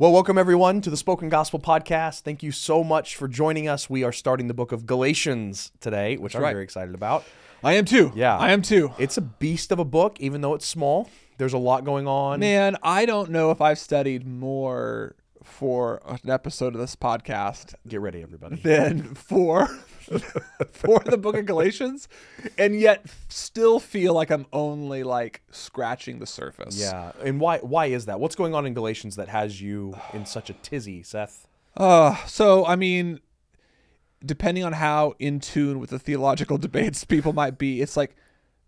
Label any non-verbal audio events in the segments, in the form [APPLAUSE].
Well, welcome everyone to the Spoken Gospel Podcast. Thank you so much for joining us. We are starting the book of Galatians today, which I'm right. very excited about. I am too. Yeah. I am too. It's a beast of a book, even though it's small. There's a lot going on. Man, I don't know if I've studied more for an episode of this podcast Get ready, everybody. than for for the book of Galatians, and yet still feel like I'm only like scratching the surface. Yeah, and why? Why is that? What's going on in Galatians that has you in such a tizzy, Seth? Uh, so I mean, depending on how in tune with the theological [LAUGHS] debates people might be, it's like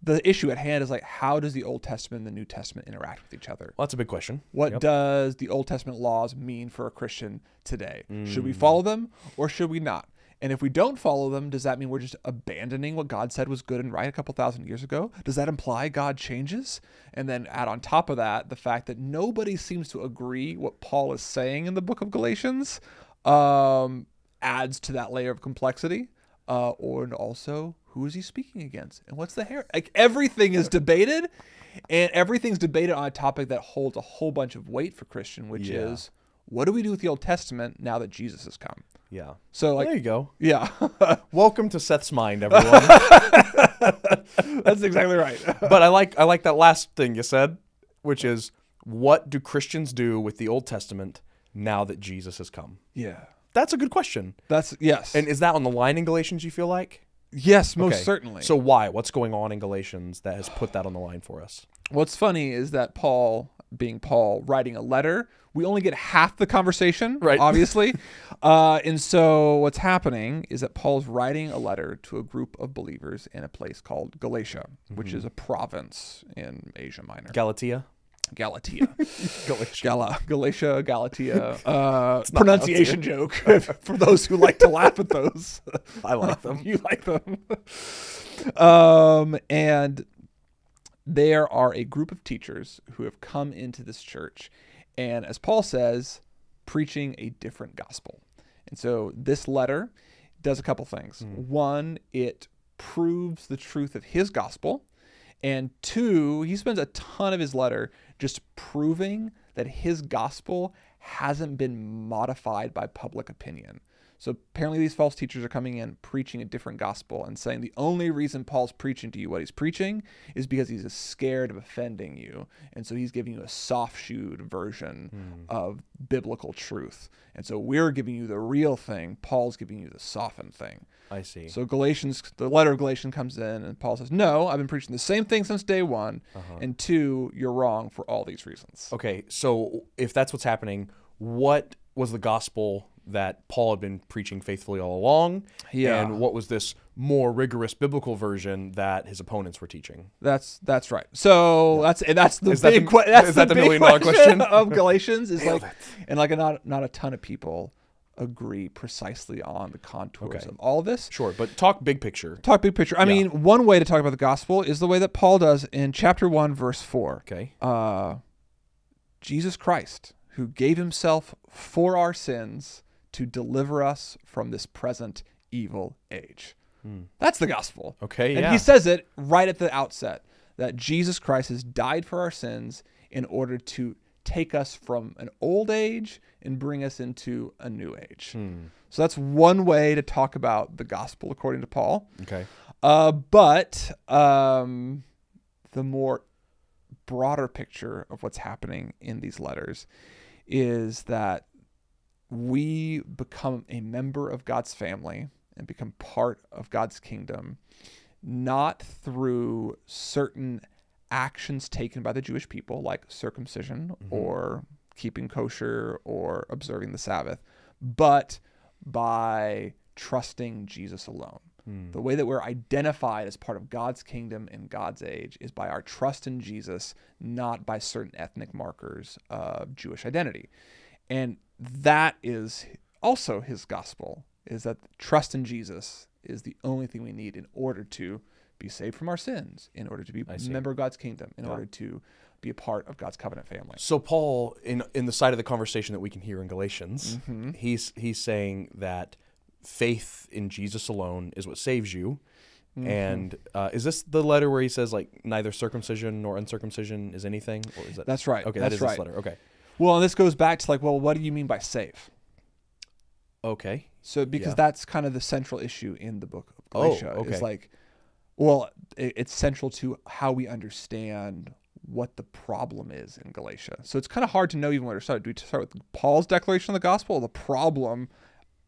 the issue at hand is like how does the Old Testament and the New Testament interact with each other? Well, that's a big question. What Yep. does the Old Testament laws mean for a Christian today? Should Mm. we follow them or should we not? And if we don't follow them, does that mean we're just abandoning what God said was good and right a couple thousand years ago? Does that imply God changes? And then add on top of that the fact that nobody seems to agree what Paul is saying in the book of Galatians um, adds to that layer of complexity. Uh, or and also, who is he speaking against? And what's the hair? Like everything is debated, and everything's debated on a topic that holds a whole bunch of weight for Christian, which Yeah. is what do we do with the Old Testament now that Jesus has come? Yeah. So, there you go. yeah, [LAUGHS] Welcome to Seth's mind, everyone. [LAUGHS] that's exactly right. [LAUGHS] but I like I like that last thing you said, which is what do Christians do with the Old Testament now that Jesus has come? yeah, That's a good question. that's yes, And is that on the line in Galatians? You feel like? yes, most Okay. certainly. So why? What's going on in Galatians that has put that on the line for us? What's funny is that Paul, being Paul, writing a letter, we only get half the conversation, Right. [LAUGHS] Obviously. uh, and so what's happening is that Paul's writing a letter to a group of believers in a place called Galatia, which is a province in Asia Minor. Galatia. Galatia. [LAUGHS] Galatia. Gala, Galatia, Galatia. Uh, pronunciation joke [LAUGHS] for those who like to laugh at those. I like them. you like them. um, and there are a group of teachers who have come into this church, and as Paul says, preaching a different gospel. And so this letter does a couple things. Hmm. One, it proves the truth of his gospel. And two, he spends a ton of his letter just proving that his gospel hasn't been modified by public opinion. So apparently, these false teachers are coming in preaching a different gospel and saying the only reason Paul's preaching to you what he's preaching is because he's scared of offending you. And so he's giving you a soft shoed version hmm. of biblical truth. And so we're giving you the real thing, Paul's giving you the softened thing. I see. So Galatians, the letter of Galatians comes in, and Paul says, "No, I've been preaching the same thing since day one, uh-huh. and two, you're wrong for all these reasons." okay, so if that's what's happening, what was the gospel that Paul had been preaching faithfully all along? Yeah. And what was this more rigorous biblical version that his opponents were teaching? That's that's right. So that's and that's the Is that big the- que- that's is that the million dollar question? of Galatians is [LAUGHS] like, and like not not a ton of people agree precisely on the contours Okay. of all of this. Sure, but talk big picture. Talk big picture. I mean, one way to talk about the gospel is the way that Paul does in chapter one, verse four. Okay. uh, Jesus Christ, who gave himself for our sins to deliver us from this present evil age. That's the gospel. Okay, And yeah. he says it right at the outset that Jesus Christ has died for our sins in order to take us from an old age and bring us into a new age. So that's one way to talk about the gospel according to Paul. Okay. Uh, but um, the more broader picture of what's happening in these letters is that we become a member of God's family and become part of God's kingdom, not through certain actions taken by the Jewish people, like circumcision mm-hmm. or keeping kosher or observing the Sabbath, but by trusting Jesus alone. Hmm. The way that we're identified as part of God's kingdom in God's age is by our trust in Jesus, not by certain ethnic markers of Jewish identity. And that is also his gospel is that trust in Jesus is the only thing we need in order to be saved from our sins, in order to be a member of God's kingdom, in order to be a part of God's covenant family. So Paul, in in the side of the conversation that we can hear in Galatians, Mm-hmm. he's he's saying that faith in Jesus alone is what saves you. Mm-hmm. And uh, is this the letter where he says like neither circumcision nor uncircumcision is anything, or is that That's right. Okay, That's that is right. this letter. Okay, Well, and this goes back to like, well, what do you mean by save? Okay. So because Yeah. that's kind of the central issue in the book of Oh, Galatia okay. is like, well, it, it's central to how we understand what the problem is in Galatia. So it's kind of hard to know even where to start. Do we start with Paul's declaration of the gospel or the problem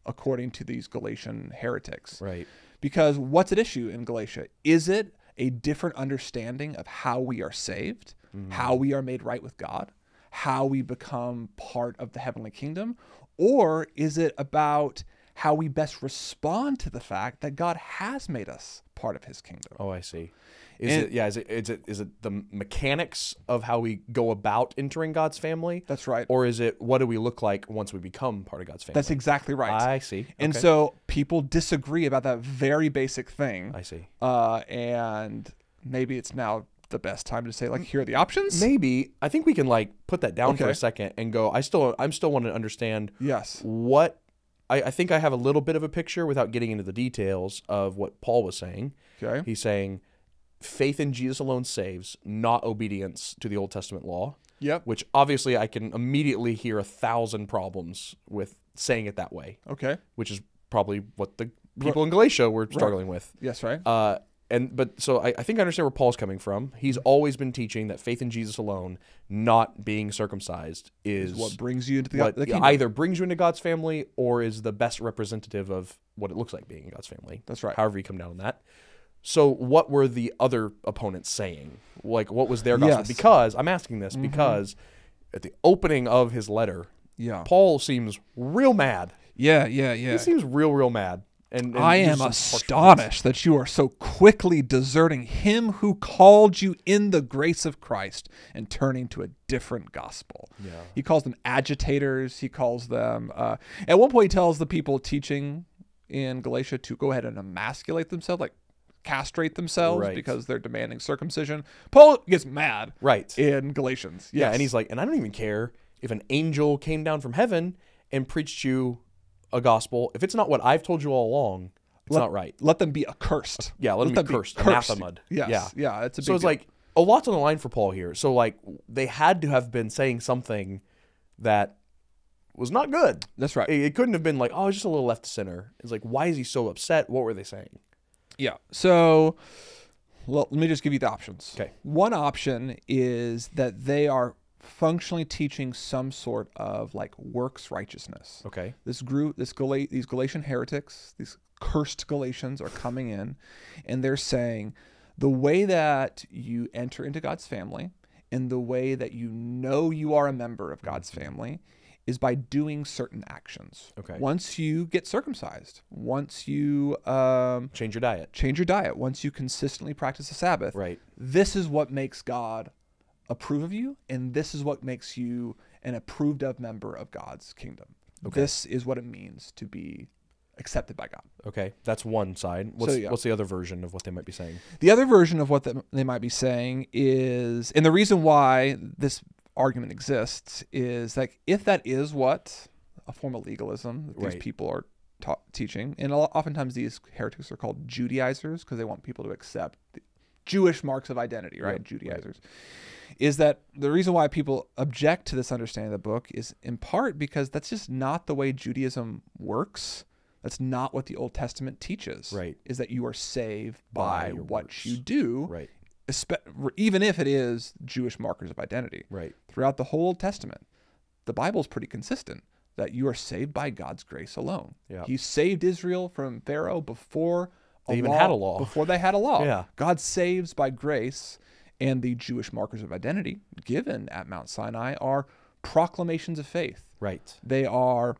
according to these Galatian heretics? Right. Because what's at issue in Galatia? Is it a different understanding of how we are saved, mm-hmm. how we are made right with God, how we become part of the heavenly kingdom? Or is it about how we best respond to the fact that God has made us part of his kingdom? Oh, I see. Is And- it yeah? Is it is it is it the mechanics of how we go about entering God's family, That's right. or is it what do we look like once we become part of God's family? That's exactly right. I see. and Okay. so people disagree about that very basic thing. I see. Uh, and maybe it's now the best time to say, like, here are the options. Maybe I think we can like put that down for a second and go. I still I'm still want to understand Yes. what I, I think I have a little bit of a picture without getting into the details of what Paul was saying. Okay. He's saying faith in Jesus alone saves, not obedience to the Old Testament law. Yep. Which obviously I can immediately hear a thousand problems with saying it that way, Okay. which is probably what the people in Galatia were struggling with. Yes, right. Uh, and but so I, I think I understand where Paul's coming from. He's always been teaching that faith in Jesus alone, not being circumcised, is what brings you into the, what the kingdom. either brings you into God's family or is the best representative of what it looks like being in God's family. That's right. However you come down on that. So what were the other opponents saying? Like what was their gospel? Yes. Mm-hmm. Because I'm asking this because at the opening of his letter, yeah. Paul seems real mad. Yeah, yeah, yeah. He seems real, real mad. And, and I am some harsh words. astonished that you are so quickly deserting him who called you in the grace of Christ and turning to a different gospel. Yeah. He calls them agitators. He calls them, uh, at one point, he tells the people teaching in Galatia to go ahead and emasculate themselves, like castrate themselves Right. because they're demanding circumcision. Paul gets mad Right. in Galatians. Yeah, and he's like, and I don't even care if an angel came down from heaven and preached you a gospel. If it's not what I've told you all along, it's Let- not right. let them be accursed. Yeah, let, them be cursed, anathemaed. Yes. Yeah. Yeah. It's a big So it's deal. like a lot's on the line for Paul here. So like they had to have been saying something that was not good. that's right. It, it couldn't have been like, oh, just a little left to center. It's like, why is he so upset? What were they saying? Yeah. So, well, let me just give you the options. Okay. One option is that they are functionally teaching some sort of like works righteousness. Okay. This group, this Gala- these Galatian heretics, these cursed Galatians are coming in, and they're saying the way that you enter into God's family and the way that you know you are a member of God's family is by doing certain actions. Okay. Once you get circumcised, once you um, Change your diet. change your diet, once you consistently practice the Sabbath, Right. this is what makes God approve of you, and this is what makes you an approved of member of God's kingdom. This is what it means to be accepted by God. Okay. That's one side. What's yeah. what's the other version of what they might be saying? The other version of what the, they might be saying is, and the reason why this argument exists is like if that is what a form of legalism that these Right. people are ta- teaching, and a lot, oftentimes these heretics are called Judaizers because they want people to accept the Jewish marks of identity, right? Yep, right. Judaizers. Is that the reason why people object to this understanding of the book is in part because that's just not the way Judaism works. That's not what the Old Testament teaches. Right. Is that you are saved By by, what works. you do Right. even if it is Jewish markers of identity. Right. Throughout the whole Old Testament, the Bible is pretty consistent that you are saved by God's grace alone. Yeah. He saved Israel from Pharaoh before They even had a law. Before they had a law. Yeah. God saves by grace, and the Jewish markers of identity given at Mount Sinai are proclamations of faith. Right. They are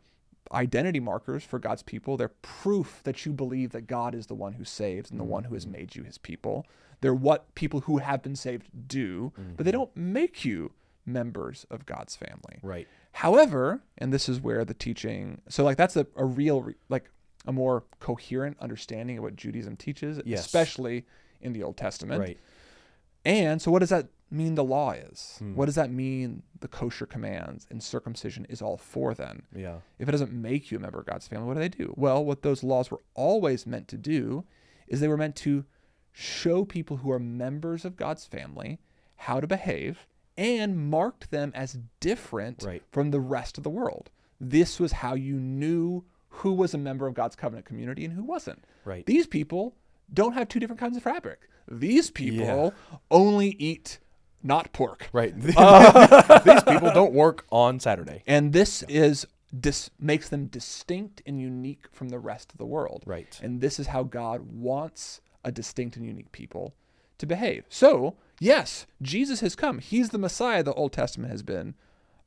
identity markers for God's people. They're proof that you believe that God is the one who saves and the one who has mm-hmm. made you his people. They're what people who have been saved do, but they mm-hmm. don't make you members of God's family. Right. However, and this is where the teaching, so like that's a, a real, re- like a more coherent understanding of what Judaism teaches, Yes. especially in the Old Testament. Right. And so, what does that mean the law is? Hmm. What does that mean the kosher commands and circumcision is all for then? Yeah. If it doesn't make you a member of God's family, what do they do? Well, what those laws were always meant to do is they were meant to show people who are members of God's family how to behave and marked them as different Right. from the rest of the world. This was how you knew who was a member of God's covenant community and who wasn't. Right. These people don't have two different kinds of fabric. These people only eat not pork. Right. [LAUGHS] [LAUGHS] These people don't work on Saturday. And this is dis- makes them distinct and unique from the rest of the world. Right. And this is how God wants a distinct and unique people to behave. So, yes, Jesus has come. He's the Messiah the Old Testament has been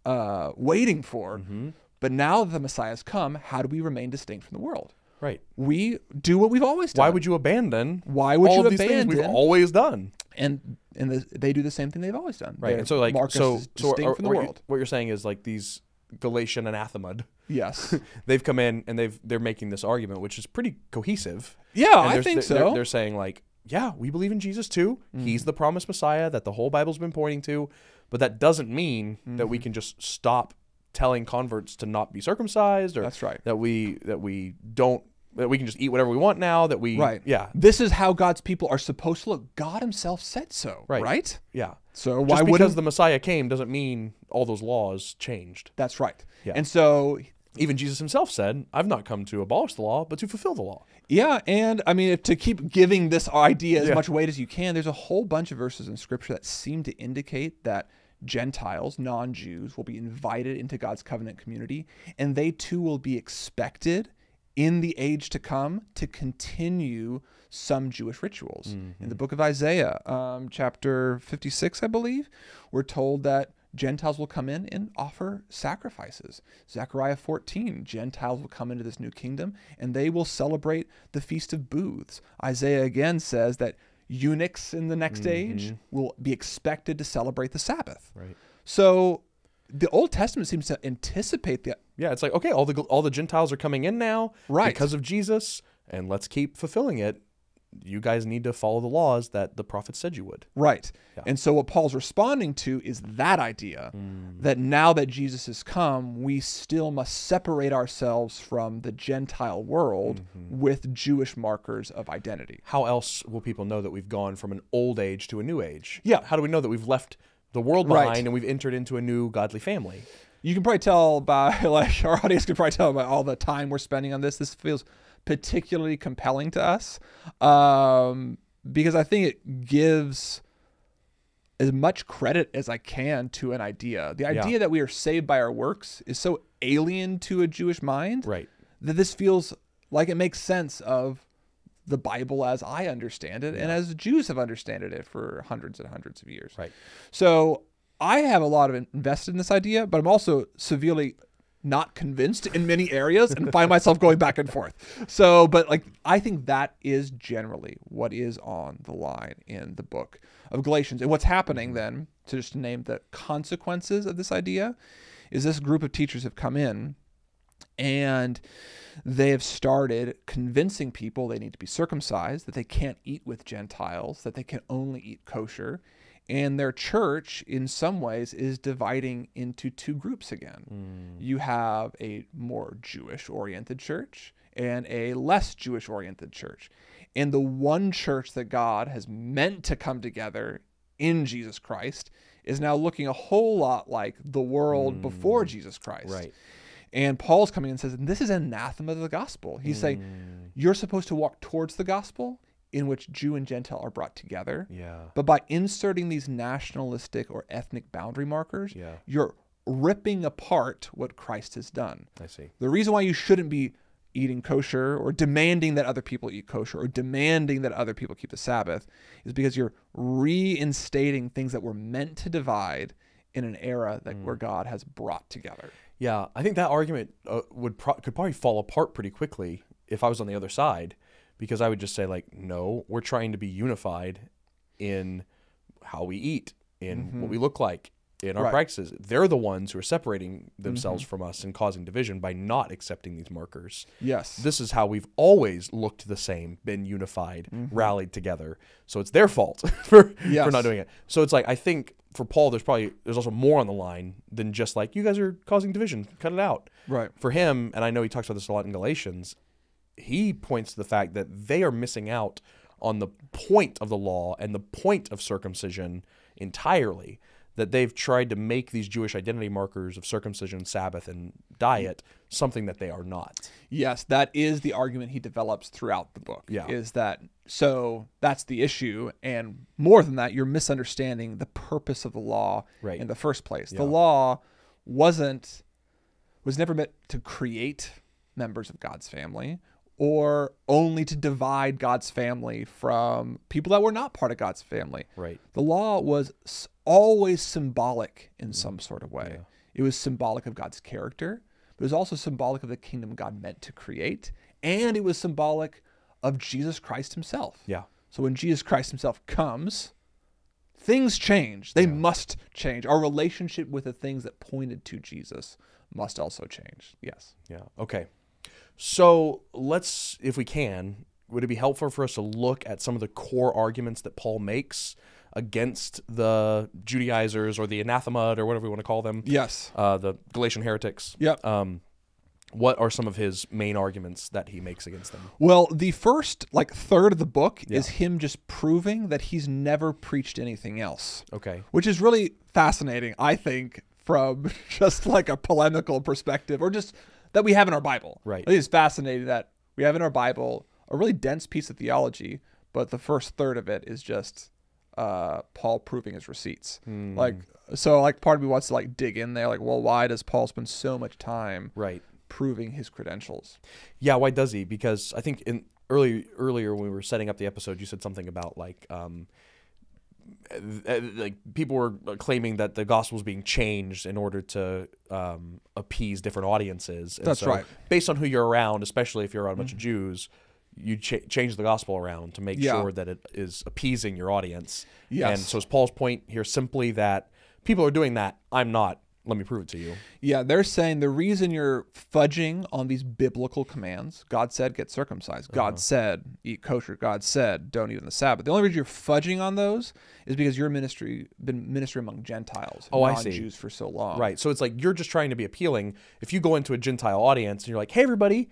uh, waiting for. Mm-hmm. But now that the Messiah has come, how do we remain distinct from the world? Right. We do what we've always done. Why would you abandon? Why would all you of these things we've abandon- always done? and and the, they do the same thing they've always done. Right. And so like so so distinct are- from the what You, what you're saying is like these Galatian anathema. Yes. [LAUGHS] They've come in and they've they're making this argument, which is pretty cohesive. Yeah, I think they're, so. They're, they're saying like, yeah, we believe in Jesus too. Mm-hmm. He's the promised Messiah that the whole Bible's been pointing to, but that doesn't mean that Mm-hmm. we can just stop telling converts to not be circumcised or That's right. that we that we don't that we can just eat whatever we want now that we Right. yeah This is how God's people are supposed to look. God Himself said so. Right. Right. yeah So just why because the Messiah came doesn't mean all those laws changed. That's right. Yeah. And so, Even Jesus himself said, "I've not come to abolish the law, but to fulfill the law." yeah, and I mean, if, to keep giving this idea as Yeah. much weight as you can, there's a whole bunch of verses in Scripture that seem to indicate that Gentiles, non-Jews, will be invited into God's covenant community, and they too will be expected in the age to come to continue some Jewish rituals. In the book of Isaiah, um, chapter 56, I believe, we're told that Gentiles will come in and offer sacrifices. Zechariah 14, Gentiles will come into this new kingdom and they will celebrate the Feast of Booths. Isaiah again says that eunuchs in the next mm-hmm. age will be expected to celebrate the Sabbath. Right. So the Old Testament seems to anticipate the Yeah, it's like okay, all the all the Gentiles are coming in now Right. because of Jesus, and let's keep fulfilling it. You guys need to follow the laws that the prophets said you would. Right. And so what Paul's responding to is that idea mm. that now that Jesus has come, we still must separate ourselves from the Gentile world mm-hmm. with Jewish markers of identity. How else will people know that we've gone from an old age to a new age? Yeah. How do we know that we've left the world Right. behind and we've entered into a new godly family? You can probably tell by [LAUGHS] like our audience can probably tell by all the time we're spending on this. This feels particularly compelling to us um, because I think it gives as much credit as I can to an idea. The idea that we are saved by our works is so alien to a Jewish mind Right. that this feels like it makes sense of the Bible as I understand it and as Jews have understood it for hundreds and hundreds of years. Right. So I have a lot of invested in this idea, but I'm also severely not convinced in many areas and find myself going back and forth. So, but like, I think that is generally what is on the line in the book of Galatians. And what's happening then, to just name the consequences of this idea, is this group of teachers have come in and they have started convincing people they need to be circumcised, that they can't eat with Gentiles, that they can only eat kosher. And their church, in some ways, is dividing into two groups again. Hmm. You have a more Jewish oriented church and a less Jewish oriented church. And the one church that God has meant to come together in Jesus Christ is now looking a whole lot like the world hmm. before Jesus Christ. Right. And Paul's coming and says, This is anathema to the gospel. He's saying, hmm. You're supposed to walk towards the gospel in which Jew and Gentile are brought together. Yeah. But by inserting these nationalistic or ethnic boundary markers, Yeah. you're ripping apart what Christ has done. I see. The reason why you shouldn't be eating kosher or demanding that other people eat kosher or demanding that other people keep the Sabbath is because you're reinstating things that were meant to divide in an era that where God has brought together. Yeah, I think that argument uh, would pro- could probably fall apart pretty quickly if I was on the other side, because I would just say like, no, we're trying to be unified in how we eat, in what we look like, in our Mm-hmm. Right. Mm-hmm. practices. They're the ones who are separating themselves from us and causing division by not accepting these markers. Yes. This is how we've always looked the same, been unified, rallied together. So it's their fault [LAUGHS] for for Mm-hmm. Not doing it. So it's like I think for Paul, there's probably there's also more on the line than just like you guys are causing division. Cut it out. right. For him, and I know he talks about this a lot in Galatians. He points to the fact that they are missing out on the point of the law and the point of circumcision entirely. that they've tried to make these Jewish identity markers of circumcision, Sabbath, and diet something that they are not. Yes, that is the argument he develops throughout the book. Yeah. Is that so that's the issue. And more than that, you're misunderstanding the purpose of the law Right. in the first place. Yeah. The law wasn't was never meant to create members of God's family or only to divide God's family from people that were not part of God's family. Right. The law was always symbolic in mm. some sort of way. It was symbolic of God's character, but it was also symbolic of the kingdom God meant to create, and it was symbolic of Jesus Christ himself. Yeah. So when Jesus Christ himself comes, things change. They must change. Our relationship with the things that pointed to Jesus must also change. Yes. Yeah. Okay. So let's, if we can, would it be helpful for us to look at some of the core arguments that Paul makes against the Judaizers or the anathema or whatever we want to call them, Yes. uh, the Galatian heretics? Yep. Um, what are some of his main arguments that he makes against them? Well, the first like third of the book is him just proving that he's never preached anything else. Okay. which is really fascinating, I think, from [LAUGHS] just like a polemical perspective or just that we have in our Bible. Right. I think it's fascinating that we have in our Bible a really dense piece of theology, but the first third of it is just uh, Paul proving his receipts. Hmm. Like, so like part of me wants to like dig in there, like, well, why does Paul spend so much time Right. proving his credentials? Yeah, why does he? Because I think in early earlier when we were setting up the episode, you said something about like um, Uh, uh, like people were uh, claiming that the gospel was being changed in order to um, appease different audiences. And That's so right. Based on who you're around, especially if you're around a bunch of mm-hmm. Jews, you cha- change the gospel around to make Yeah. sure that it is appeasing your audience. Yes. And so is Paul's point here simply that people are doing that. I'm not. Let me prove it to you. Yeah, they're saying the reason you're fudging on these biblical commands, God said get circumcised. God Uh-huh. said eat kosher. God said don't eat on the Sabbath. The only reason you're fudging on those is because your ministry been ministry among Gentiles, Oh, I see. non-Jews for so long. Right. So it's like you're just trying to be appealing. If you go into a Gentile audience and you're like, hey, everybody,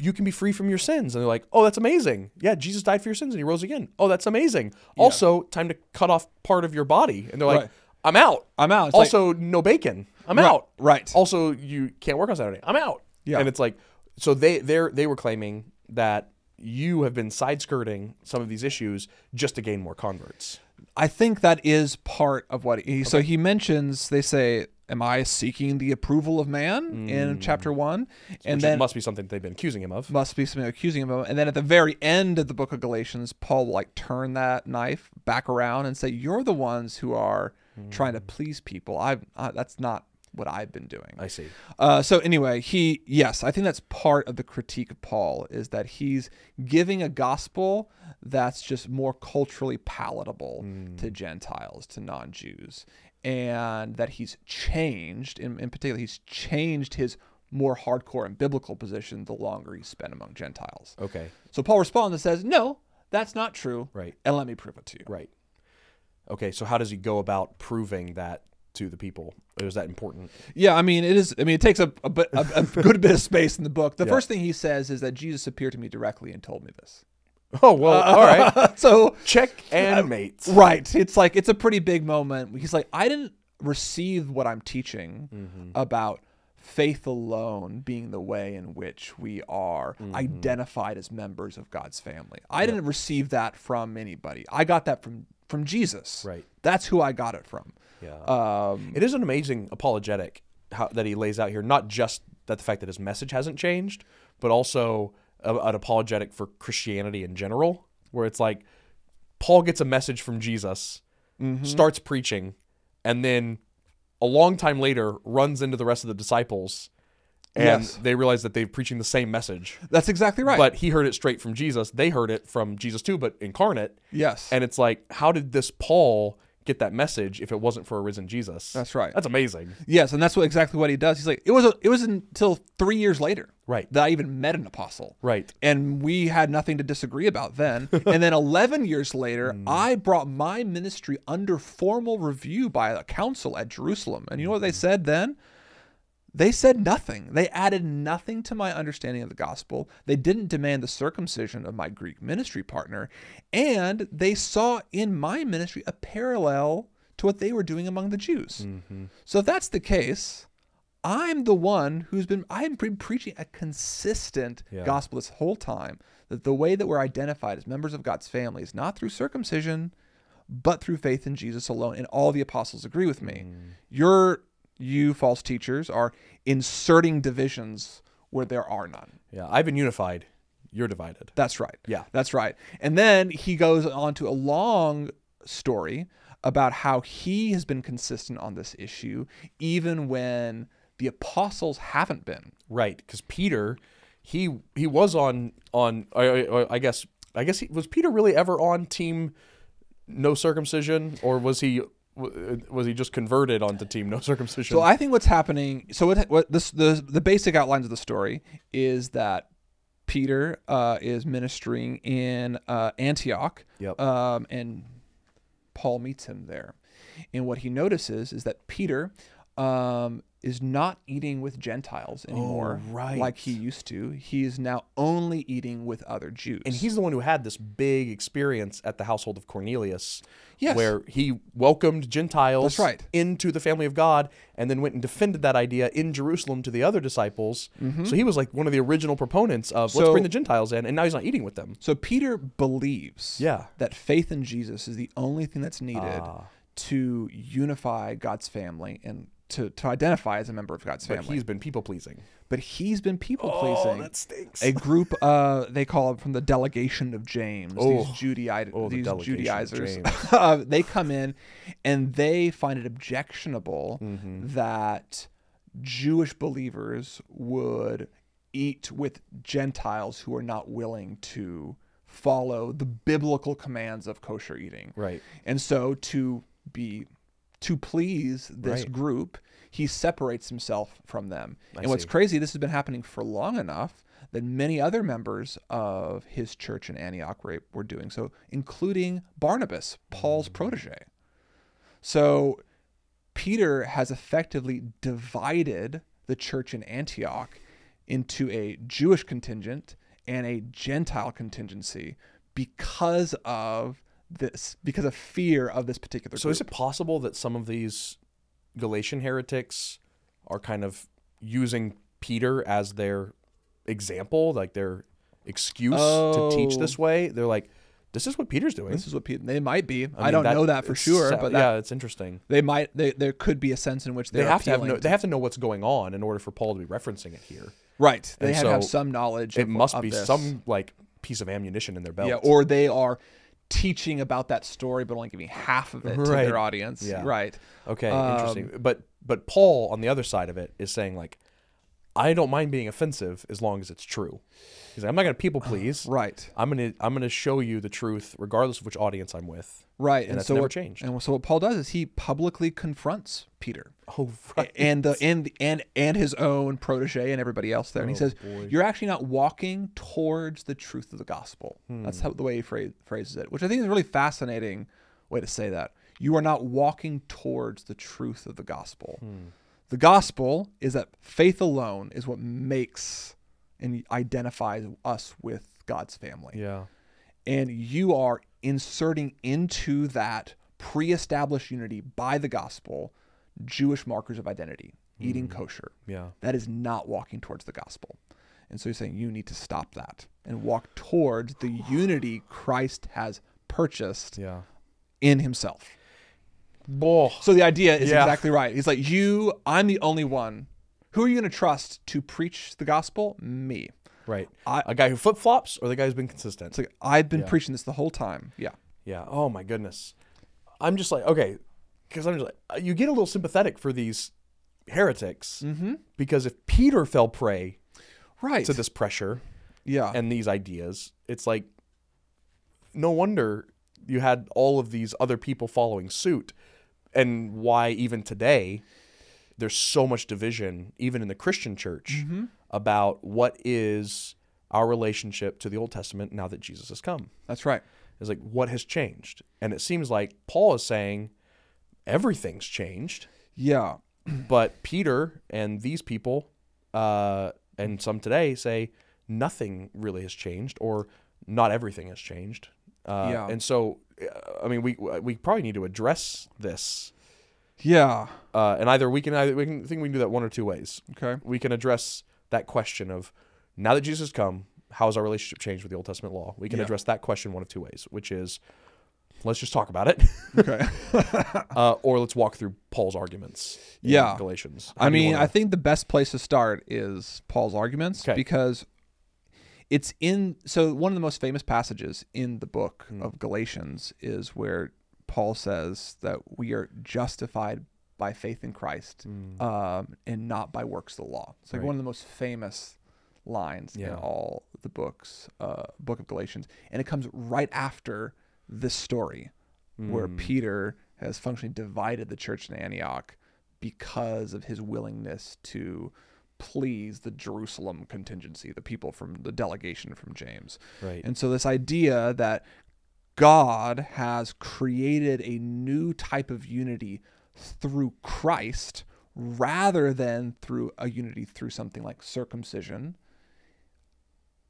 you can be free from your sins. And they're like, oh, that's amazing. Yeah, Jesus died for your sins and he rose again. Oh, that's amazing. Also, time to cut off part of your body. And they're like, Right. I'm out. I'm out. It's like- also, no bacon. I'm Right, out. right. Also, you can't work on Saturday. I'm out. Yeah. And it's like, so they they they were claiming that you have been side skirting some of these issues just to gain more converts. I think that is part of what he. So he mentions. They say, "Am I seeking the approval of man?" in mm. chapter one, and Which then must be something they've been accusing him of. must be something accusing him of. And then at the very end of the book of Galatians, Paul will like turn that knife back around and say, "You're the ones who are trying to please people. I've uh, that's not what I've been doing." I see. Uh, so anyway, he yes, I think that's part of the critique of Paul is that he's giving a gospel that's just more culturally palatable to Gentiles, to non-Jews, and that he's changed. In, in particular, he's changed his more hardcore and biblical position the longer he's spent among Gentiles. Okay. So Paul responds and says, "No, that's not true, Right. and let me prove it to you." Right. Okay, so how does he go about proving that to the people? Is that important? Yeah, I mean, it is. I mean, it takes a, a, bit- a, a [LAUGHS] good bit of space in the book. The first thing he says is that Jesus appeared to me directly and told me this. Oh well, all right. [LAUGHS] so, Check [LAUGHS] and mates. right, it's like it's a pretty big moment. He's like, I didn't receive what I'm teaching Mm-hmm. about faith alone being the way in which we are Mm-hmm. identified as members of God's family. I didn't receive that from anybody. I got that from from Jesus. Right. That's who I got it from. Yeah. Um, it is an amazing apologetic how, that he lays out here. Not just that the fact that his message hasn't changed, but also a, an apologetic for Christianity in general, where it's like Paul gets a message from Jesus, Mm-hmm. starts preaching, and then a long time later runs into the rest of the disciples, and Yes. they realize that they're preaching the same message. that's exactly right. But he heard it straight from Jesus. They heard it from Jesus too, but incarnate. yes. And it's like, how did this Paul get that message if it wasn't for a risen Jesus? That's right. That's amazing. Yes, and that's what exactly what he does. He's like, it was a, it was until three years later, Right. that I even met an apostle, Right. and we had nothing to disagree about then. [LAUGHS] and then eleven years later, Hmm. I brought my ministry under formal review by a council at Jerusalem, and you know what Hmm. they said then? They said nothing. They added nothing to my understanding of the gospel. They didn't demand the circumcision of my Greek ministry partner. And they saw in my ministry a parallel to what they were doing among the Jews. Mm-hmm. So if that's the case, I'm the one who's been I've been preaching a consistent Yeah. gospel this whole time that the way that we're identified as members of God's family is not through circumcision, but through faith in Jesus alone. And all the apostles agree with me. Mm. You're you false teachers are inserting divisions where there are none. Yeah, I've been unified. You're divided. That's right. Yeah. That's right. And then he goes on to a long story about how he has been consistent on this issue, even when the apostles haven't been. Right, because Peter, he he was on on I, I, I guess I guess he, was Peter really ever on team no circumcision or was he was he just converted onto team no circumcision? So I think what's happening. So what what this the the basic outlines of the story is that Peter uh, is ministering in uh, Antioch, Yep. um, and Paul meets him there. And what he notices is that Peter um, is not eating with Gentiles anymore, Oh, right. like he used to. He is now only eating with other Jews. and he's the one who had this big experience at the household of Cornelius, Yes. where he welcomed Gentiles right. into the family of God, and then went and defended that idea in Jerusalem to the other disciples. So he was like one of the original proponents of let's Mm-hmm. So- bring the Gentiles in, and now he's not eating with them. So Peter believes Yeah. that faith in Jesus is the only thing that's needed Ah. to unify God's family and to, to identify as a member of God's But family. he's been people pleasing. but he's been people pleasing. Oh, that stinks. a group uh they call it from the delegation of James Oh. these Judai- Oh, these of Judaizers [LAUGHS] uh, they come in and they find it objectionable Mm-hmm. that Jewish believers would eat with Gentiles who are not willing to follow the biblical commands of kosher eating right. and so to be to please this Right. group, he separates himself from them. I and what's see. crazy, this has been happening for long enough that many other members of his church in Antioch were, were doing so, including Barnabas, Paul's Mm. protege. So Peter has effectively divided the church in Antioch into a Jewish contingent and a Gentile contingency because of this, because of fear of this particular So group. is it possible that some of these Galatian heretics are kind of using Peter as their example, like their excuse to teach Oh. this way? They're like, this is what Peter's doing. This is what Peter, they might be. I, mean, don't know that for sure, but that, yeah, it's interesting. they might. They, there could be a sense in which They have to have no, they have to know what's going on in order for Paul to be referencing it here. right. They and have, to have some knowledge. It of- must of be this. some like piece of ammunition in their belt. Yeah, or they are teaching about that story, but only giving half of it to their audience. Yeah. Right. Okay, Um, interesting. But but Paul on the other side of it is saying like, I don't mind being offensive as long as it's true. He's like, I'm not gonna people please. [SIGHS] Right. I'm gonna I'm gonna show you the truth regardless of which audience I'm with. Right. And that's so never what, changed. And so what Paul does is he publicly confronts Peter. [LAUGHS] Oh right. and the and and and his own protege and everybody else there. And he Oh, says, boy. "You're actually not walking towards the truth of the gospel." That's Hmm. how the way he phrase, phrases it, which I think is a really fascinating way to say that. You are not walking towards the truth of the gospel. Hmm. The gospel is that faith alone is what makes and identifies us with God's family yeah. and you are inserting into that pre-established unity by the gospel Jewish markers of identity, eating mm. kosher. Yeah. That is not walking towards the gospel. And so he's saying you need to stop that and walk towards the unity Christ has purchased Yeah. in himself. Boy. So the idea is Yeah. exactly right. He's like, you, I'm the only one. Who are you going to trust to preach the gospel? Me. Right. I- a guy who flip flops or the guy who's been consistent. It's like, I've been Yeah. preaching this the whole time. Yeah. Yeah. Oh my goodness. I'm just like okay, because I'm just like uh, you get a little sympathetic for these heretics Mm-hmm. because if Peter fell prey Right. to this pressure yeah. and these ideas, it's like no wonder you had all of these other people following suit, and why even today there's so much division, even in the Christian church, Mm-hmm. about what is our relationship to the Old Testament now that Jesus has come. That's right. is like what has changed and it seems like paul is saying everything's changed Yeah. [CLEARS THROAT] but peter and these people uh, and some today say nothing really has changed or not everything has changed Uh, Yeah. And so, uh, I mean, we we probably need to address this, Yeah. uh, and either we can either we can I think we can do that one or two ways. Okay. We can address that question of now that Jesus has come, how has our relationship changed with the Old Testament law? We can Yeah. address that question one of two ways, which is let's just talk about it, [LAUGHS] Okay. [LAUGHS] uh, or let's walk through Paul's arguments. in Yeah. Galatians. How I mean, wanna- I think the best place to start is Paul's arguments Okay. because it's in so one of the most famous passages in the book Hmm. of Galatians is where Paul says that we are justified by faith in Christ um, and not by works of the law. It's like. Right. one of the most famous lines in all the books, uh, book of Galatians, and it comes right after this story where Mm. Peter has functionally divided the church in Antioch because of his willingness to please the Jerusalem contingency, the people from the delegation from James. right. And so this idea that God has created a new type of unity through Christ rather than through a unity through something like circumcision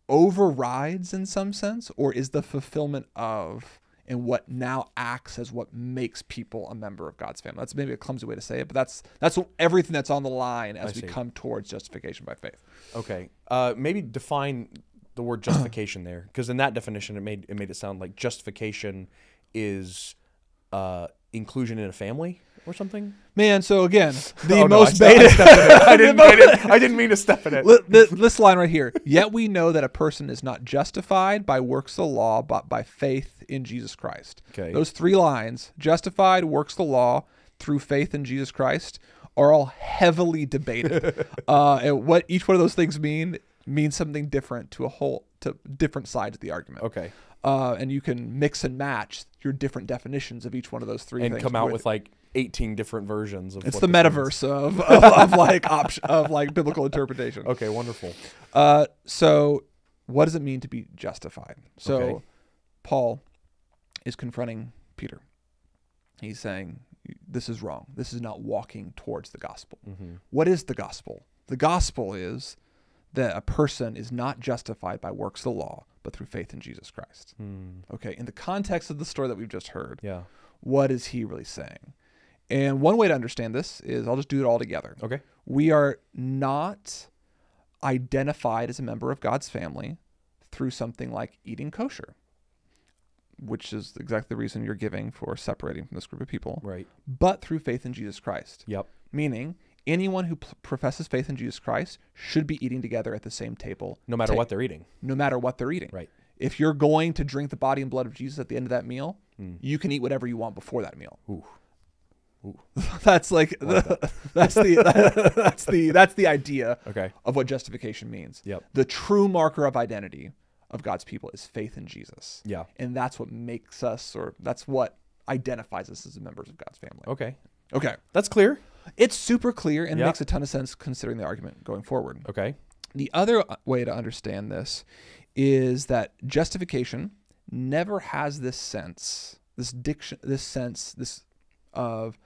overrides in some sense or is the fulfillment of and what now acts as what makes people a member of God's family. That's maybe a clumsy way to say it, but that's that's everything that's on the line as we come towards justification by faith. Okay. Uh, maybe define the word [CLEARS THROAT] justification there, because in that definition, it made it made it sound like justification is uh, inclusion in a family or something. Man, so again, [LAUGHS] the Oh, no, most I, beta. I, stepped it. I [LAUGHS] didn't. I didn't. I didn't mean to step in it. Li- th- this line right here. Yet we know that a person is not justified by works of the law, but by faith in Jesus Christ. Okay. Those three lines, justified, works of the law, through faith in Jesus Christ, are all heavily debated. [LAUGHS] uh, and what each one of those things mean means something different to a whole to different sides of the argument. Okay. Uh, and you can mix and match your different definitions of each one of those three And come out with like 18 different versions of. it's the metaverse of, [LAUGHS] of, of like option of like biblical interpretation. Okay. Wonderful. Uh, so what does it mean to be justified? So Okay. Paul is confronting Peter. He's saying, This is wrong. This is not walking towards the gospel. Mm-hmm. What is the gospel? The gospel is that a person is not justified by works of the law, but through faith in Jesus Christ. Hmm. Okay, in the context of the story that we've just heard, Yeah. what is he really saying? And one way to understand this is I'll just do it all together Okay. we are not identified as a member of God's family through something like eating kosher, which is exactly the reason you're giving for separating from this group of people, Right. but through faith in Jesus Christ. Yep. Meaning, anyone who p- professes faith in Jesus Christ should be eating together at the same table, No matter ta- what they're eating. no matter what they're eating. Right. If you're going to drink the body and blood of Jesus at the end of that meal, Hmm. you can eat whatever you want before that meal. Ooh. [LAUGHS] that's like the, [LAUGHS] that's the [LAUGHS] that's the that's the idea Okay. of what justification means. Yep. The true marker of identity of God's people is faith in Jesus. Yeah. And that's what makes us or that's what identifies us as members of God's family. Okay. Okay. That's clear. It's super clear and Yeah. makes a ton of sense considering the argument going forward. Okay. The other uh, way to understand this is that justification never has this sense, this diction, this sense, this of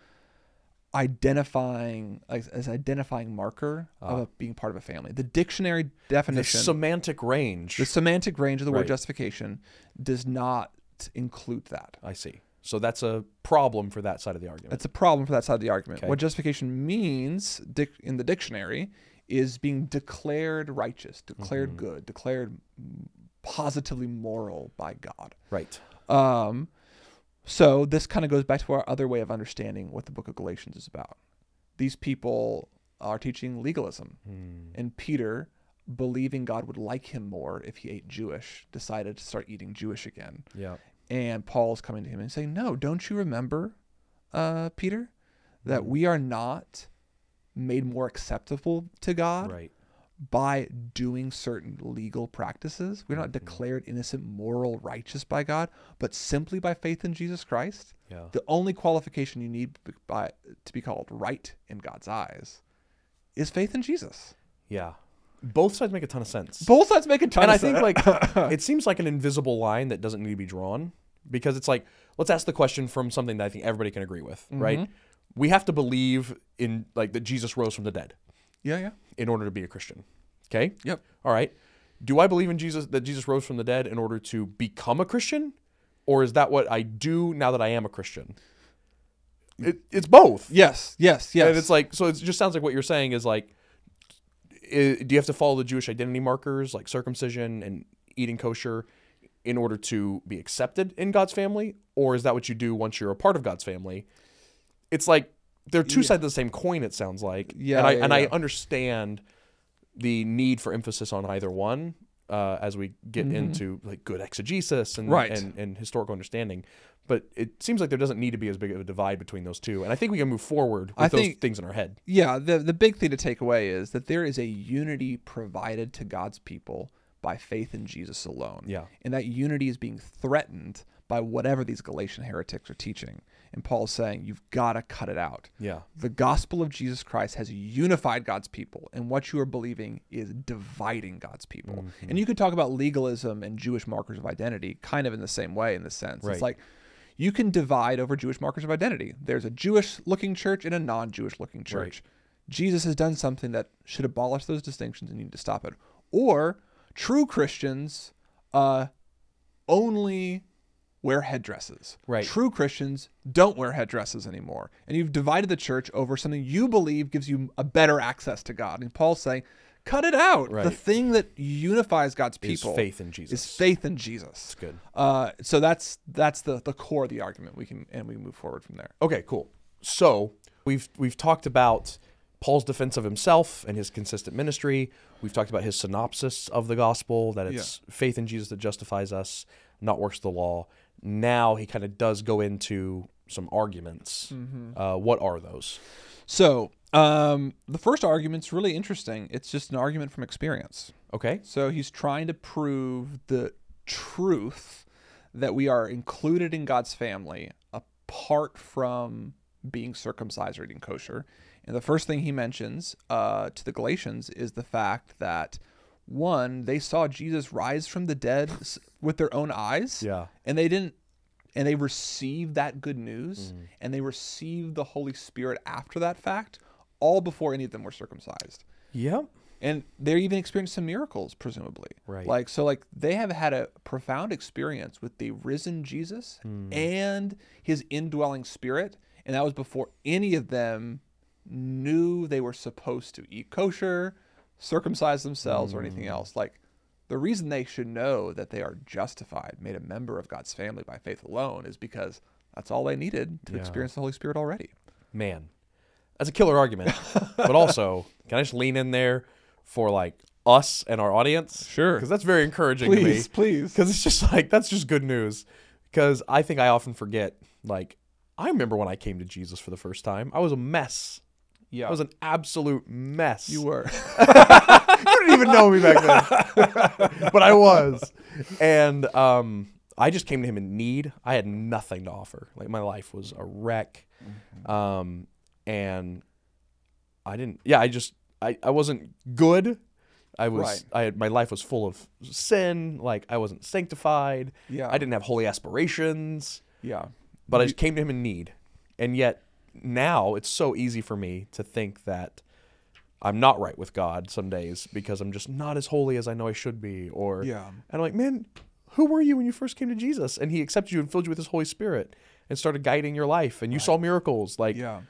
identifying as, as identifying marker of a, being part of a family. The dictionary definition The definition, semantic range. the semantic range of the Right. word justification, does not include that. I see. So that's a problem for that side of the argument. That's a problem for that side of the argument. Okay. What justification means dic- in the dictionary is being declared righteous, declared Mm-hmm. good, declared mm, positively moral by God. right. Um, so this kind of goes back to our other way of understanding what the book of Galatians is about. These people are teaching legalism, Hmm. and Peter, believing God would like him more if he ate Jewish, decided to start eating Jewish again. Yeah. And Paul's coming to him and saying, No, don't you remember, uh, Peter, that we are not made more acceptable to God Right. by doing certain legal practices? We're not declared innocent, moral, righteous by God, but simply by faith in Jesus Christ. Yeah. The only qualification you need by, to be called right in God's eyes is faith in Jesus. Yeah. Both sides make a ton of sense. Both sides make a ton of sense. and of I think like [LAUGHS] it seems like an invisible line that doesn't need to be drawn because it's like let's ask the question from something that I think everybody can agree with, Mm-hmm. right? We have to believe in like that Jesus rose from the dead yeah, yeah. in order to be a Christian. Okay? Yep. All right. Do I believe in Jesus that Jesus rose from the dead in order to become a Christian? or is that what I do now that I am a Christian? It, it's both. Yes, yes, yes. And it's like, so it just sounds like what you're saying is like, do you have to follow the Jewish identity markers like circumcision and eating kosher in order to be accepted in God's family? Or is that what you do once you're a part of God's family? It's like they're two sides of the same coin, it sounds like. Yeah, And I, yeah, and I understand the need for emphasis on either one uh, as we get Mhm. into like good exegesis and, Right. and, and historical understanding. But it seems like there doesn't need to be as big of a divide between those two. And I think we can move forward with I those think- things in our head. yeah, the the big thing to take away is that there is a unity provided to God's people by faith in Jesus alone. Yeah. And that unity is being threatened by whatever these Galatian heretics are teaching. And Paul's saying, you've got to cut it out. Yeah. The gospel of Jesus Christ has unified God's people, and what you are believing is dividing God's people. Mm-hmm. And you could talk about legalism and Jewish markers of identity kind of in the same way, in the sense. Right. It's like you can divide over Jewish markers of identity. There's a Jewish looking church and a non Jewish looking church. Jesus has done something that should abolish those distinctions and you need to stop it. Or true Christians uh, only wear headdresses. Right. True Christians don't wear headdresses anymore. And you've divided the church over something you believe gives you a better access to God. And Paul's saying, cut it out. The thing that unifies God's people Is faith in Jesus. is faith in Jesus. That's good. Uh, so that's that's the the core of the argument. We can and we move forward from there. Okay, cool. So we've we've talked about Paul's defense of himself and his consistent ministry. We've talked about his synopsis of the gospel that it's faith in Jesus that justifies us, not works of the law. Now he kind of does go into some arguments. Uh, what are those? So um, the first argument's really interesting. It's just an argument from experience. Okay. So he's trying to prove the truth that we are included in God's family apart from being circumcised or eating kosher. And the first thing he mentions uh, to the Galatians is the fact that one, they saw Jesus rise from the dead with their own eyes. Yeah. and they didn't and they received that good news mm. and they received the holy spirit after that fact all before any of them were circumcised Yep. and they even experienced some miracles presumably Right. like so like they have had a profound experience with the risen jesus mm. and his indwelling spirit and that was before any of them knew they were supposed to eat kosher circumcise themselves or anything mm. else like the reason they should know that they are justified made a member of god's family by faith alone is because that's all they needed to Yeah. experience the holy spirit already Man, that's a killer argument. but also, [LAUGHS] can I just lean in there for like us and our audience? Sure. Because that's very encouraging to me. please please because it's just like that's just good news because i think i often forget like i remember when i came to jesus for the first time i was a mess yeah. I was an absolute mess. You were. [LAUGHS] You didn't even know me back then. [LAUGHS] But i was. And um i just came to him in need. I had nothing to offer. Like my life was a wreck. Um and i didn't yeah i just i, I wasn't good. I was Right. I had my life was full of sin, like I wasn't sanctified. yeah. I didn't have holy aspirations, yeah. But I just came to him in need. And yet now it's so easy for me to think that I'm not right with God some days because I'm just not as holy as I know I should be. Or Yeah. and I'm like, man, who were you when you first came to Jesus? And he accepted you and filled you with his Holy Spirit and started guiding your life and you saw miracles. Like yeah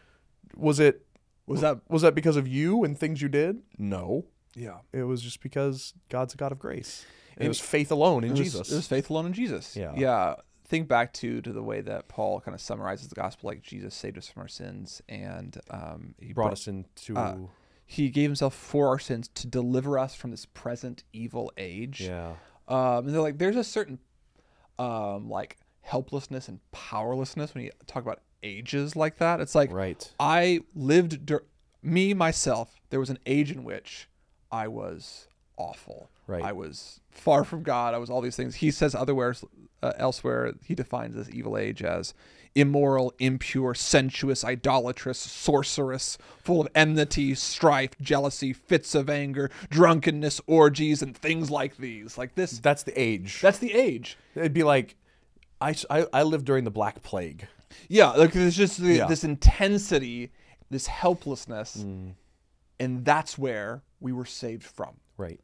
was it was that was that because of you and things you did? No. yeah It was just because God's a God of grace. And it was faith alone in it was, Jesus. It was faith alone in Jesus. Yeah. Yeah. Think back to to the way that Paul kind of summarizes the gospel, like Jesus saved us from our sins, and um, he brought us into uh, He gave himself for our sins to deliver us from this present evil age. yeah. Um, and they're like, there's a certain um, like helplessness and powerlessness when you talk about ages like that. It's like Right. I lived, dur- me myself, there was an age in which I was awful. Right. I was far from God. I was all these things. He says otherwhere, uh, elsewhere, he defines this evil age as immoral, impure, sensuous, idolatrous, sorcerous, full of enmity, strife, jealousy, fits of anger, drunkenness, orgies, and things like these. Like this, That's the age. that's the age. It'd be like, I, I, I lived during the Black Plague. Yeah, like there's just the, Yeah. this intensity, this helplessness, Mm. and that's where we were saved from. Right.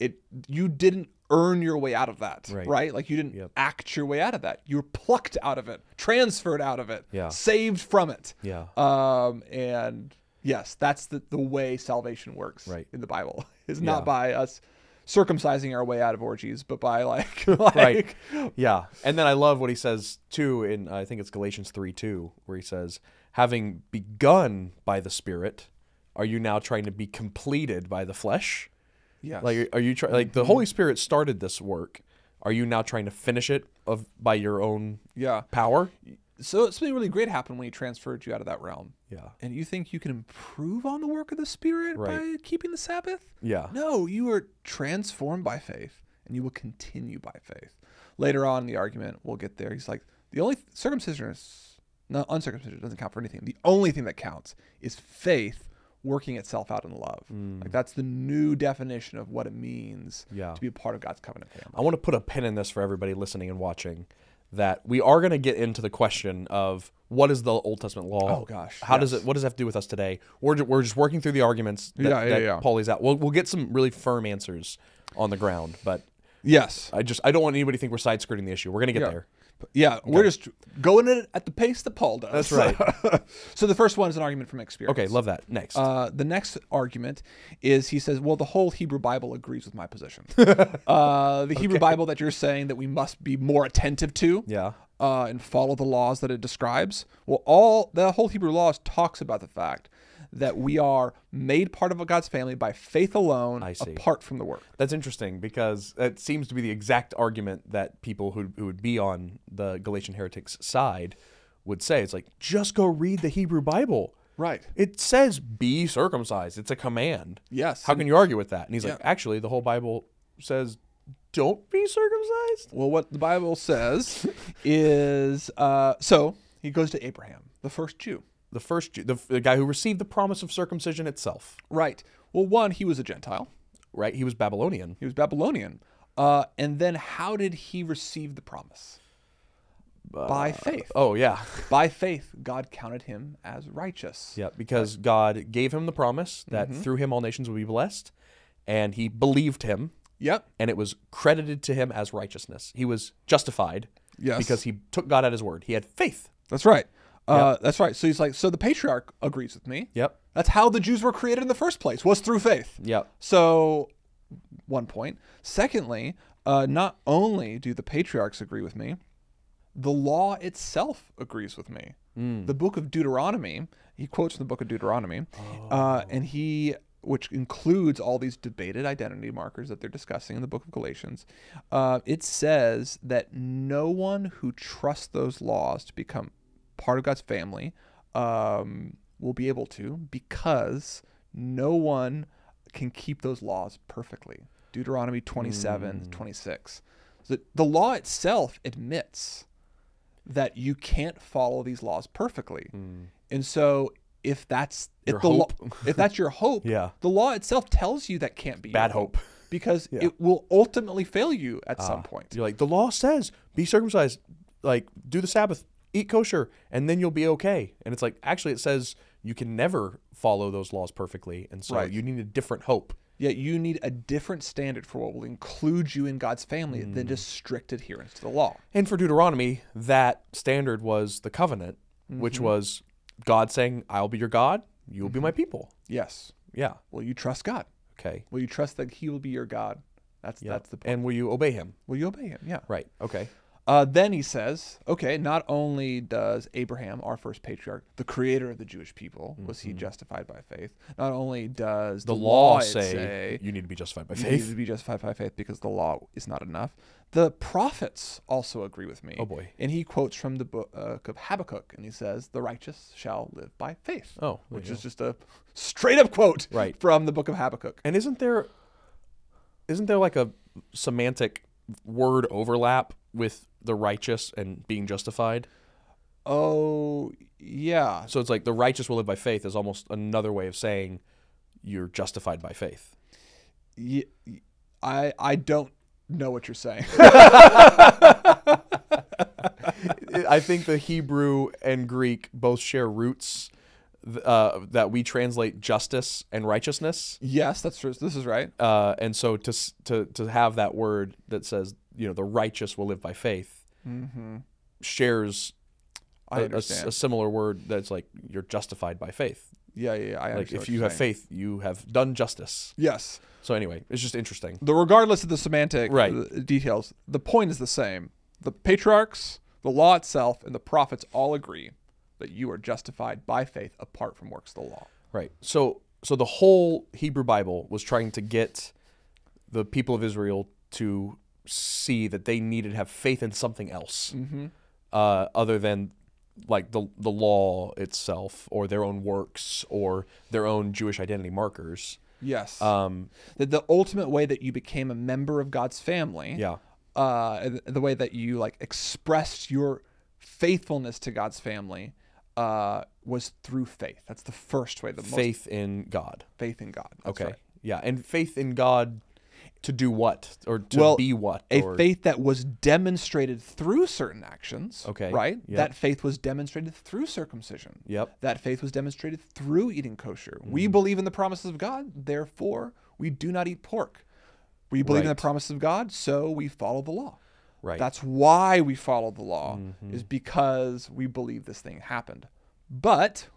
It you didn't earn your way out of that, Right. right? Like you didn't Yep. act your way out of that. You were plucked out of it, transferred out of it, Yeah. saved from it. Yeah. Um, and yes, that's the, the way salvation works Right. in the Bible. [LAUGHS] It's Yeah. not by us circumcising our way out of orgies, but by [LAUGHS] like, [LAUGHS] like Right. Yeah. And then I love what he says too in I think it's Galatians 3 2, where he says, having begun by the Spirit, are you now trying to be completed by the flesh? Yes. Like are you trying like the Holy Spirit started this work. Are you now trying to finish it of by your own yeah. power? So something really great happened when he transferred you out of that realm. Yeah. And you think you can improve on the work of the Spirit Right. by keeping the Sabbath? Yeah. No, you are transformed by faith, and you will continue by faith. Later on in the argument, we'll get there. He's like, the only circumcision is no uncircumcision doesn't count for anything. The only thing that counts is faith working itself out in love. Like mm. that's the new definition of what it means Yeah. to be a part of God's covenant family. I want to put a pin in this for everybody listening and watching that we are going to get into the question of what is the Old Testament law? Oh, gosh, How does it what does that have to do with us today? We're we're just working through the arguments that, Yeah, yeah, that yeah. Paul lays out. We'll we'll get some really firm answers on the ground, but Yes. I just I don't want anybody to think we're side skirting the issue. We're going to get Yeah. there. Yeah, we're just going at at the pace that Paul does. That's right. [LAUGHS] so the first one is an argument from experience. Okay, love that. Next. Uh, the next argument is he says, well, the whole Hebrew Bible agrees with my position. [LAUGHS] uh, the Hebrew Bible that you're saying that we must be more attentive to yeah. uh, and follow the laws that it describes. Well, all the whole Hebrew laws talks about the fact that we are made part of God's family by faith alone, apart from the work. That's interesting because it seems to be the exact argument that people who, who would be on the Galatian heretics side would say. It's like, just go read the Hebrew Bible. Right. It says be circumcised. It's a command. Yes. How can you argue with that? And he's like, actually, the whole Bible says don't be circumcised. Well, what the Bible says [LAUGHS] is uh, so he goes to Abraham, the first Jew. The first the, the guy who received the promise of circumcision itself, Right. Well, one, he was a Gentile. right? He was Babylonian. He was Babylonian. Uh, and then how did he receive the promise? By faith. Oh yeah, [LAUGHS] By faith, God counted him as righteous. yeah. Because God gave him the promise that Mm-hmm. through him all nations would be blessed, and he believed him, Yep. and it was credited to him as righteousness. He was justified Yes. because he took God at his word. He had faith. That's right. Uh, That's right. So he's like, so the patriarch agrees with me. Yep. That's how the Jews were created in the first place, was through faith. Yep. So, one point. Secondly, uh, not only do the patriarchs agree with me, the law itself agrees with me. The book of Deuteronomy, he quotes from the book of Deuteronomy, uh, and he, which includes all these debated identity markers that they're discussing in the book of Galatians, uh, it says that no one who trusts those laws to become part of God's family um, will be able to because no one can keep those laws perfectly. Deuteronomy 27, 26. The, the law itself admits that you can't follow these laws perfectly. And so if that's if the law, [LAUGHS] if that's your hope, Yeah. the law itself tells you that can't be Bad hope. because [LAUGHS] it will ultimately fail you at some Ah, point. You're like the law says be circumcised, like do the Sabbath, eat kosher, and then you'll be okay. And it's like actually it says you can never follow those laws perfectly, and so Right. you need a different hope. Yeah, you need a different standard for what will include you in God's family than just strict adherence to the law. And for Deuteronomy, that standard was the covenant, which Mm-hmm. was God saying, "I'll be your God, you'll be my people." Yes. Yeah. Will you trust God? Okay. Will you trust that He will be your God? That's Yeah. that's the point. And will you obey Him? Will you obey Him? Yeah. Right. Okay. Uh, then he says, okay, not only does Abraham, our first patriarch, the creator of the Jewish people, was he justified by faith? Not only does Mm-hmm. The, the, law, it say, say you need to be justified by faith, you need to be justified by faith because the law is not enough. The prophets also agree with me. Oh, boy. And he quotes from the book of Habakkuk, and he says, "The righteous shall live by faith." Oh, which is just a straight up quote Right. from the book of Habakkuk. And isn't there isn't there like a semantic word overlap with the righteous and being justified? Oh yeah, So it's like the righteous will live by faith is almost another way of saying you're justified by faith. Ye- I I don't know what you're saying. [LAUGHS] [LAUGHS] I think the Hebrew and Greek both share roots uh, that we translate justice and righteousness. Yes, that's true. This is right. Uh, and so to to to have that word that says you know the righteous will live by faith Mm-hmm. shares I a- a, s- understand. a similar word that's like you're justified by faith. yeah, yeah, yeah. I Like if you have saying. faith, you have done justice. Yes. So anyway, it's just interesting. The regardless of the semantic Right. uh, details, the point is the same. The patriarchs, the law itself, and the prophets all agree that you are justified by faith apart from works of the law. Right. So so the whole Hebrew Bible was trying to get the people of Israel to see that they needed to have faith in something else Mm-hmm. uh, other than like the the law itself or their own works or their own Jewish identity markers. Yes. Um, the, the ultimate way that you became a member of God's family, yeah. uh, the way that you like expressed your faithfulness to God's family, uh, was through faith. That's the first way. The most Faith in God. faith in God. That's Okay. right. Yeah, and faith in God to do what or to Well, be what? A faith that was demonstrated through certain actions. Okay, Right. yep. That faith was demonstrated through circumcision. Yep. That faith was demonstrated through eating kosher. Mm-hmm. We believe in the promises of God, therefore we do not eat pork. We believe in the Right. promises of God, so we follow the law. Right. That's why we follow the law, Mm-hmm. is because we believe this thing happened. But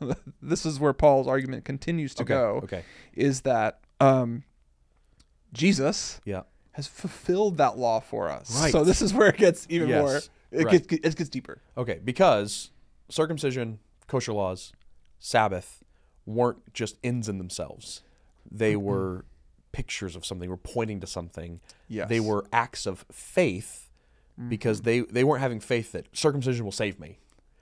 [LAUGHS] this is where Paul's argument continues to okay. go Okay. is that um, Jesus Yeah. has fulfilled that law for us. Right. So this is where it gets even Yes. more. It Right. gets it gets deeper. Okay, because circumcision, kosher laws, Sabbath weren't just ends in themselves. They were pictures of something, were pointing to something. Yes. They were acts of faith because they, they weren't having faith that circumcision will save me.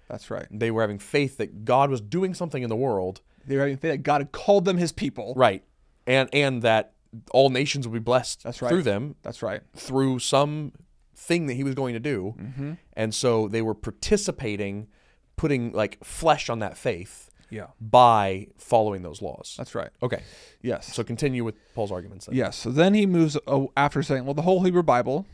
That's right. They were having faith that God was doing something in the world, They were having faith that God had called them His people. right, and and that all nations would be blessed That's right. through them That's right. through some thing that he was going to do. Mm-hmm. And so they were participating, putting like flesh on that faith Yeah. by following those laws. That's right. Okay. Yes. So continue with Paul's arguments then. Yes. So then he moves uh, after saying, well, the whole Hebrew Bible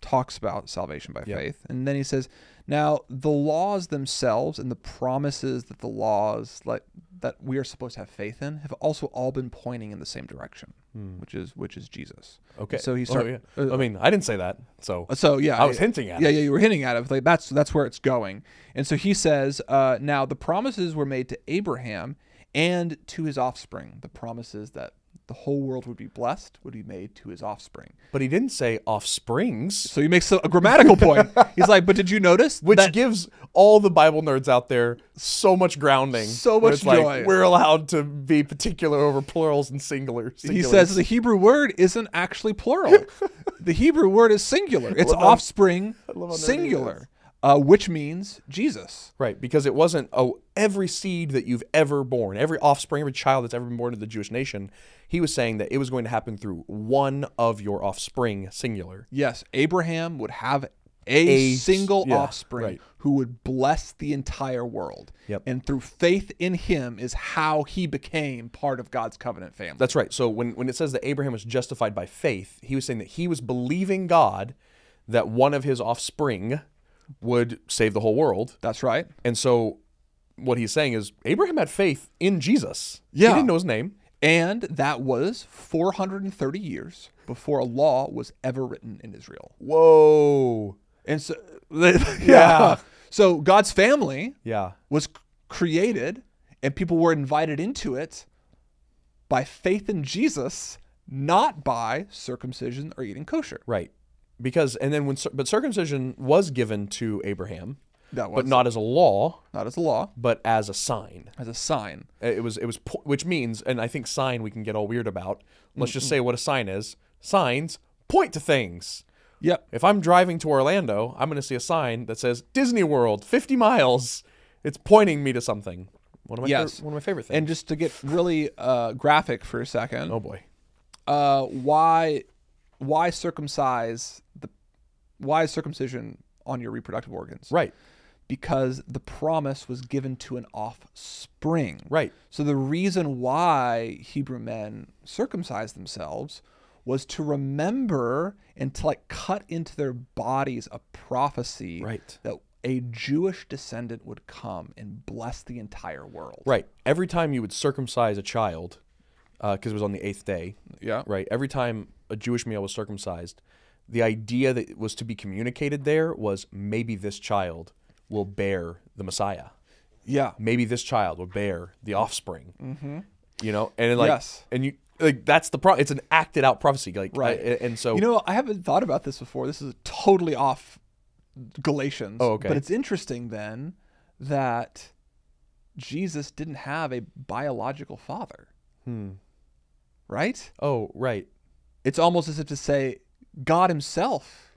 talks about salvation by Yeah. faith. And then he says, now the laws themselves and the promises that the laws like that we are supposed to have faith in have also all been pointing in the same direction, which is which is Jesus. Okay. So he Oh, yeah. uh, I mean, I didn't say that. So So yeah, I was hinting at yeah, it. yeah, you were hinting at it. Like that's that's where it's going. And so he says, uh, now the promises were made to Abraham and to his offspring. The promises that the whole world would be blessed would be made to his offspring. But he didn't say offsprings, So he makes a, a grammatical point. He's like, but did you notice which that gives all the Bible nerds out there so much grounding. So much it's like, joy. we're allowed to be particular over plurals and singulars. he says the Hebrew word isn't actually plural. [LAUGHS] the Hebrew word is singular. It's offspring singular, uh, which means Jesus. Right, because it wasn't oh every seed that you've ever born, every offspring, every child that's ever been born to the Jewish nation. He was saying that it was going to happen through one of your offspring, singular. Yes, Abraham would have a, A- single yeah, offspring right. who would bless the entire world. Yep. And through faith in him is how he became part of God's covenant family. That's right. So when when it says that Abraham was justified by faith, he was saying that he was believing God that one of his offspring would save the whole world. That's right. And so what he's saying is Abraham had faith in Jesus. Yeah. He didn't know his name. And that was 430 years before a law was ever written in Israel. Whoa. And so, [LAUGHS] yeah. So God's family Yeah. was created and people were invited into it by faith in Jesus, not by circumcision or eating kosher. Right. Because and then when but circumcision was given to Abraham, That was but not as a law, not as a law, but as a sign. as a sign. It was it was which means and I think sign we can get all weird about. Let's just say what a sign is. Signs point to things. Yep. If I'm driving to Orlando, I'm going to see a sign that says Disney World, 50 miles. It's pointing me to something. One of my Yes. one of my favorite things. And just to get really uh, graphic for a second, oh boy. uh, why why circumcise why circumcision on your reproductive organs? Right. Because the promise was given to an offspring. Right. So the reason why Hebrew men circumcised themselves was to remember and to like cut into their bodies a prophecy Right. that a Jewish descendant would come and bless the entire world. Right. Every time you would circumcise a child, uh, because it was on the eighth day, Yeah. right? Every time a Jewish male was circumcised, the idea that was to be communicated there was maybe this child will bear the Messiah. Yeah. Maybe this child will bear the offspring. Mm-hmm. You know, and like, Yes. and you like that's the pro. It's an acted out prophecy, like Right. I- and so You know, I haven't thought about this before. This is totally off Galatians. Oh, okay. But it's interesting then that Jesus didn't have a biological father. Hmm. Right? oh right, It's almost as if to say God himself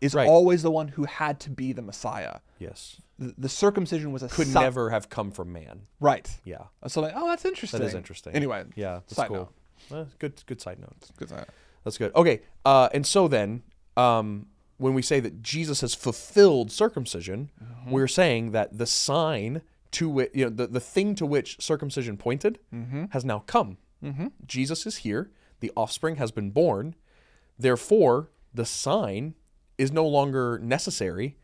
is Right. always the one who had to be the Messiah. yes, The, the circumcision was a could si- never have come from man. right. Yeah, So like, oh, that's interesting. that is interesting. Anyway, yeah, that's side cool. note. Uh, good, good side note. Good side. That's good. Okay. Uh, and so then, um, when we say that Jesus has fulfilled circumcision, Mm-hmm. we're saying that the sign to which, you know, the, the thing to which circumcision pointed Mm-hmm. has now come. Jesus is here. The offspring has been born. Therefore, the sign is no longer necessary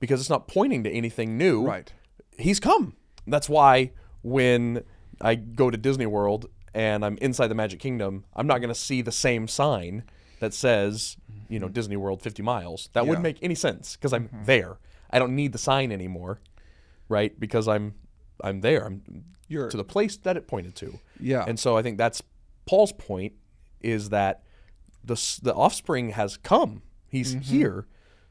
because it's not pointing to anything new Right. he's come. That's why when I go to Disney World and I'm inside the Magic Kingdom, I'm not going to see the same sign that says, you know, mm-hmm. Disney World 50 miles. That Yeah. wouldn't make any sense because I'm mm-hmm. there. I don't need the sign anymore, right? Because I'm I'm there. I'm You're to the place that it pointed to. yeah. And so I think that's Paul's point is that the the offspring has come. He's here.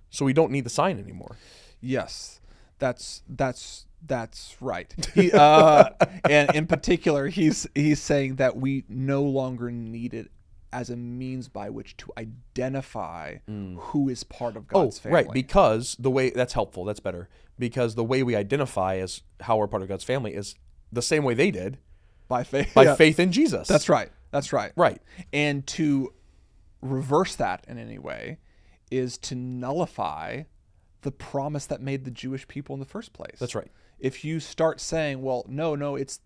So we don't need the sign anymore. Yes, that's that's that's right. [LAUGHS] He, uh, and in particular, he's he's saying that we no longer need it as a means by which to identify who is part of God's oh, family. right. Because the way that's helpful. That's better. Because the way we identify as how we're part of God's family is the same way they did by faith. by [LAUGHS] Yeah, faith in Jesus. That's right. That's right. Right. And to reverse that in any way is to nullify the promise that made the Jewish people in the first place. That's right. if you start saying, well, no, no, it's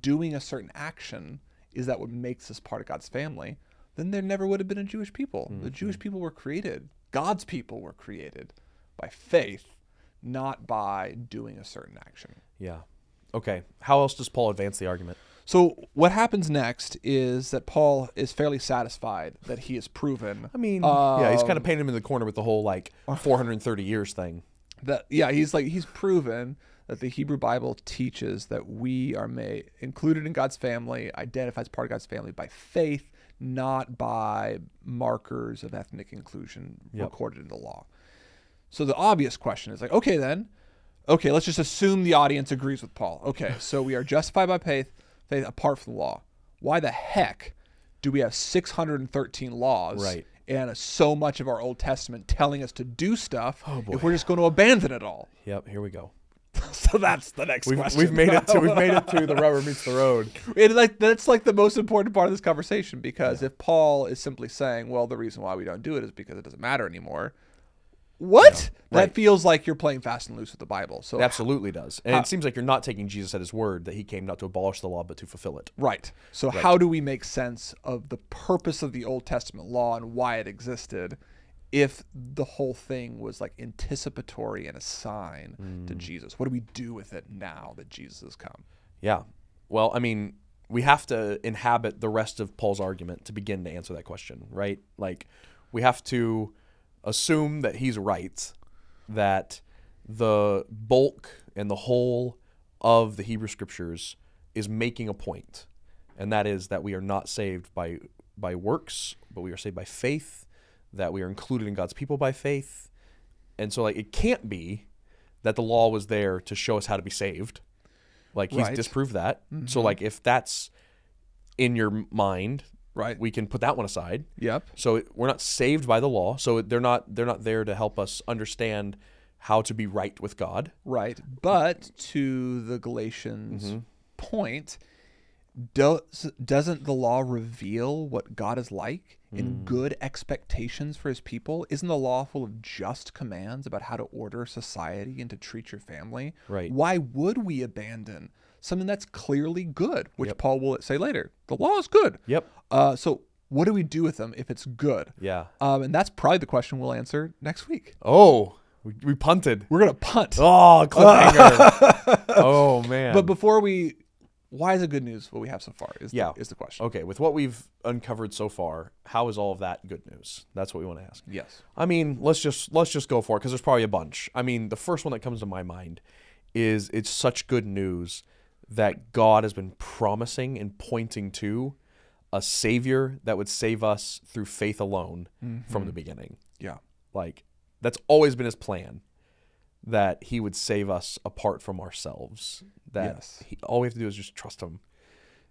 doing a certain action is that what makes us part of God's family, then there never would have been a Jewish people. The mm-hmm. Jewish people were created, God's people were created by faith, not by doing a certain action. Yeah. Okay. How else does Paul advance the argument? So what happens next is that Paul is fairly satisfied that he has proven. I mean, yeah, he's kind Um, of painted him in the corner with the whole like [LAUGHS] 430 years thing. that yeah he's like he's proven that the hebrew bible teaches that we are made included in god's family identified as part of god's family by faith not by markers of ethnic inclusion Yep. recorded in the law. So the obvious question is like okay then. Okay let's just assume the audience agrees with paul. Okay so we are justified by faith apart from the law why the heck do we have 613 laws Right. and so much of our Old Testament telling us to do stuff Oh, if we're just going to abandon it all. Yep. Here we go. [LAUGHS] so that's the next We've, question. we've made it to we've made it to the [LAUGHS] rubber meets the road. It, like that's like the most important part of this conversation because if Paul is simply saying, "Well, the reason why we don't do it is because it doesn't matter anymore," what? That right. feels like you're playing fast and loose with the Bible. So It absolutely does. And it seems like you're not taking Jesus at his word that he came not to abolish the law but to fulfill it. Right. So how do we make sense of the purpose of the Old Testament law and why it existed if the whole thing was like anticipatory and a sign to mm. Jesus? What do we do with it now that Jesus has come? Yeah. Well, I mean, we have to inhabit the rest of Paul's argument to begin to answer that question, right? Like, we have to assume that he's right, that the bulk and the whole of the Hebrew scriptures is making a point, and that is that we are not saved by by works, but we are saved by faith, that we are included in God's people by faith. And so like it can't be that the law was there to show us how to be saved. Like he's Right. disproved that. So mm-hmm. like if that's in your mind, Right. we can put that one aside. Yep. So it, we're not saved by the law. So they're not they're not there to help us understand how to be right with God. Right. But to the Galatians Mm-hmm. point, does doesn't the law reveal what God is like Mm. in good expectations for his people? Isn't the law full of just commands about how to order society and to treat your family? Right. Why would we abandon something that's clearly good, which Yep. Paul will say later? The law is good. Yep. Uh, so what do we do with them if it's good? Yeah. Um, and that's probably the question we'll answer next week. Oh, We, we punted. We're gonna punt. Oh, cliffhanger. [LAUGHS] oh man. But before we, why is it good news? What we have so far is Yeah. the, is the question. okay, with what we've uncovered so far, how is all of that good news? That's what we want to ask. Yes. I mean, let's just let's just go for it because there's probably a bunch. I mean, the first one that comes to my mind is it's such good news that God has been promising and pointing to a savior that would save us through faith alone from the mm-hmm. beginning. Yeah. Like that's always been his plan that he would save us apart from ourselves. That Yes. he, all we have to do is just trust him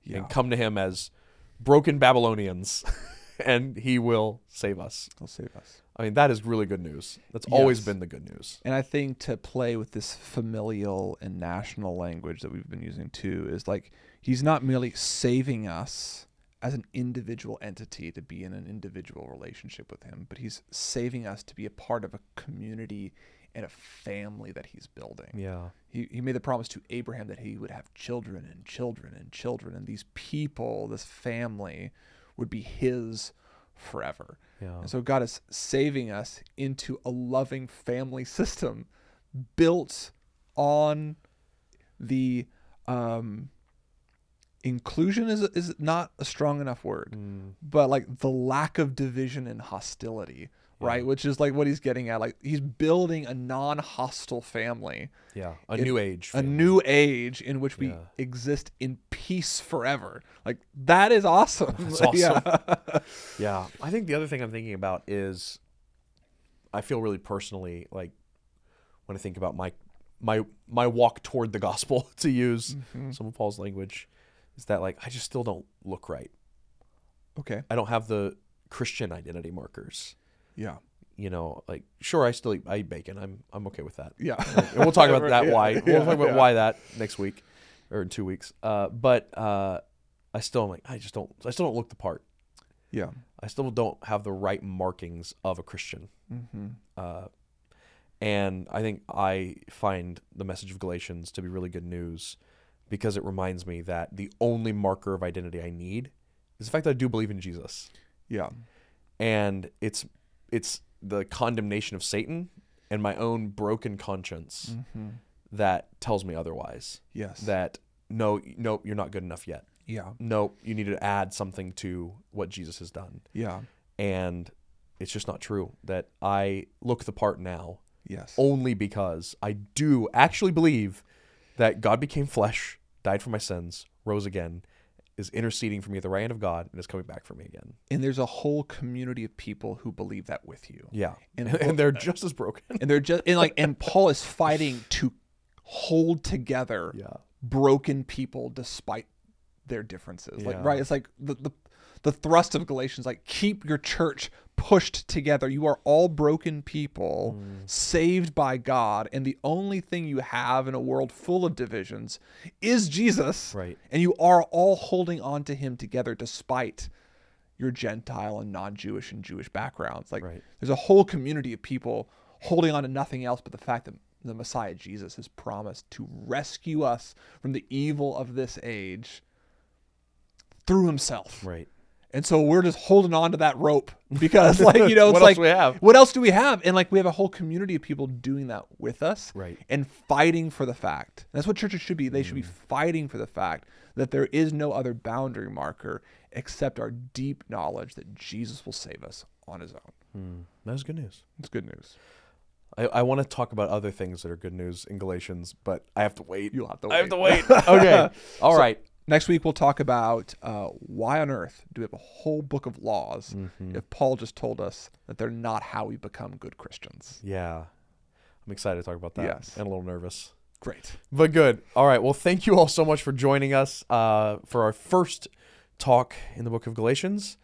Yeah. and come to him as broken Babylonians [LAUGHS] and he will save us. He'll save us. I mean, that is really good news. That's always been the good news. And I think to play with this familial and national language that we've been using too is like he's not merely saving us as an individual entity to be in an individual relationship with him, but he's saving us to be a part of a community and a family that he's building. Yeah. He, he made the promise to Abraham that he would have children and children and children, and these people, this family, would be his forever. Yeah. And so God is saving us into a loving family [LAUGHS] system built on the um, inclusion is is not a strong enough word, Mm. but like the lack of division and hostility, right? Which is like what he's getting at. Like he's building a non-hostile family, Yeah. A It- new age. a new age in which we Yeah. exist in peace forever. Like that is awesome. That's [LAUGHS] awesome. Yeah. [LAUGHS] Yeah. I think the other thing I'm thinking about is I feel really personally like when I think about my my my walk toward the gospel [LAUGHS] to use Mm-hmm. some of Paul's language is that like I just still don't look right. okay. I don't have the Christian identity markers. Yeah. You know, like sure I still eat, I eat bacon. I'm I'm okay with that. Yeah. and we'll talk about [LAUGHS] that Yeah, why we'll talk about yeah. why that next week or in two weeks uh, but uh, i still am like i just don't i still don't look the part Yeah. i still don't have the right markings of a christian Mm-hmm. uh, and i think i find the message of galatians to be really good news because it reminds me that the only marker of identity i need is the fact that i do believe in jesus Yeah. and it's it's the condemnation of satan and my own broken conscience Mm-hmm. that tells me otherwise. Yes. That no, nope, you're not good enough yet. yeah. Nope, you need to add something to what Jesus has done. Yeah. And it's just not true that I look the part now Yes. only because I do actually believe that God became flesh, died for my sins, rose again, is interceding for me at the right hand of God, and is coming back for me again. And there's a whole community of people who believe that with you. Yeah. And [LAUGHS] And, they're just as broken. And they're just and like and [LAUGHS] Paul is fighting to hold together Yeah. broken people despite their differences. Like right, it's like the, the the thrust of Galatians like keep your church pushed together. You are all broken people Mm. saved by God and the only thing you have in a world full of divisions is Jesus. Right. And you are all holding on to him together despite your Gentile and non-Jewish and Jewish backgrounds. Like Right. there's a whole community of people holding on to nothing else but the fact that the Messiah Jesus has promised to rescue us from the evil of this age through himself. Right. And so we're just holding on to that rope [LAUGHS] because like, you know, [LAUGHS] it's What else like we have? what else do we have? And like we have a whole community of people doing that with us Right. and fighting for the fact. That's what churches should be. They should be Mm. fighting for the fact that there is no other boundary marker except our deep knowledge that Jesus will save us on his own. Hmm. That's good news. It's good news. I, I want to talk about other things that are good news in Galatians, but I have to wait. You'll have to wait. I have to wait. wait. [LAUGHS] okay. All So- right. Next week we'll talk about uh, why on earth do we have a whole book of laws Mm-hmm. if Paul just told us that they're not how we become good Christians. Yeah. I'm excited to talk about that. Yes. And a little nervous. Great. But good. All right. Well, thank you all so much for joining us uh, for our first talk in the book of Galatians.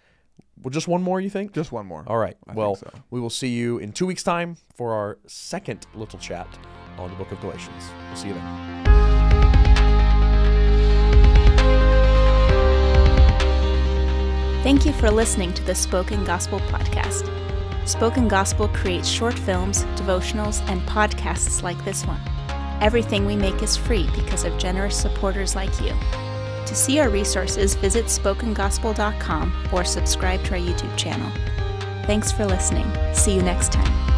Well, just one more, you think? Just one more. All right. I well, so. we will see you in two weeks' time for our second little chat on the book of Galatians. We'll see you then. Thank you for listening to the Spoken Gospel Podcast. Spoken Gospel creates short films, devotionals, and podcasts like this one. Everything we make is free because of generous supporters like you. To see our resources, visit spokengospel.com or subscribe to our YouTube channel. Thanks for listening. See you next time.